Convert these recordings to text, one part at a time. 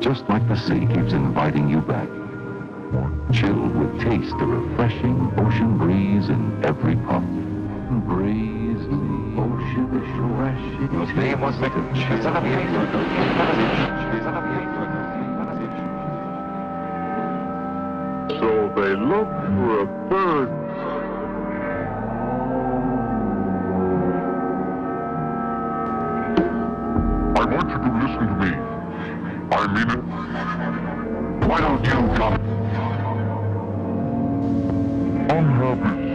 just like the sea keeps inviting you back. Chilled with taste the refreshing ocean breeze in every puff. Breeze, the ocean is refreshing. Los leímos de So they look for a bird. Why don't you come? I'm happy.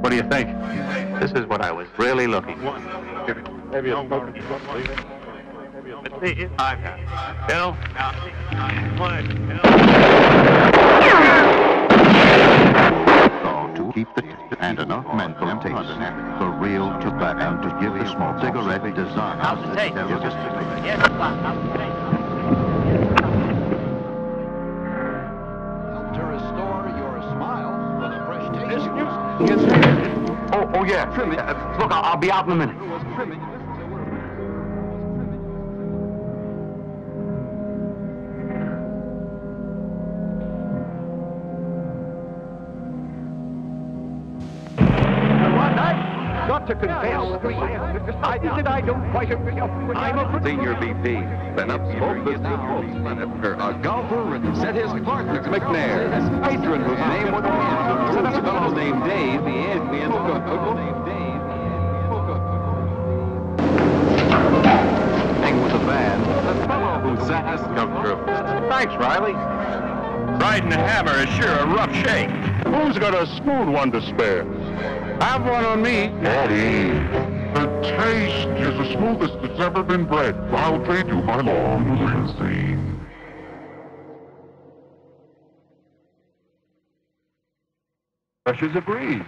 What do you think? This is what I was really looking for. Maybe a I've got it. Bill? So to keep the and enough men from taste the real tobacco and to give the smoke cigarette design. How's it taste? Yes, how's it fresh taste. Oh, oh yeah. Uh, Look, I'll, I'll be out in a minute. Got to confess, I that I don't quite agree. I'm a Senior VP. Been up smoke business. A golfer and set his partner McNair. Patron whose name would be a fellow named Thanks, Riley. Riding a hammer is sure a rough shake. Who's got a smooth one to spare? Have one on me. Eddie. The taste is the smoothest that's ever been bred. I'll trade you my long limousine. Rush is a breeze.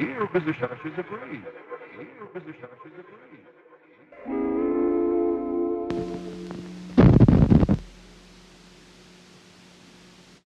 Here, position, rush is a breeze. Here, position, rush is a breeze.